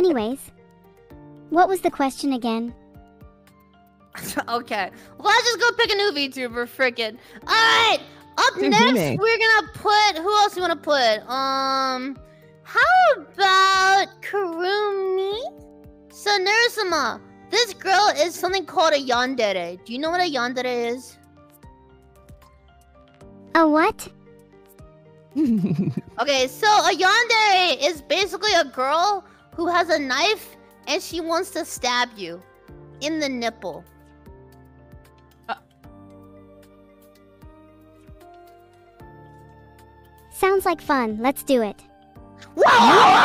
Anyways, what was the question again? okay. Well, let's just go pick a new VTuber, frickin'. Alright! Up Dude, next, Hime. we're gonna put... Who else you wanna put? Um... How about Kurumi? So, Neuro-sama, this girl is something called a yandere. Do you know what a yandere is? A what? Okay, so a yandere is basically a girl who has a knife and she wants to stab you in the nipple. Sounds like fun. Let's do it. Whoa!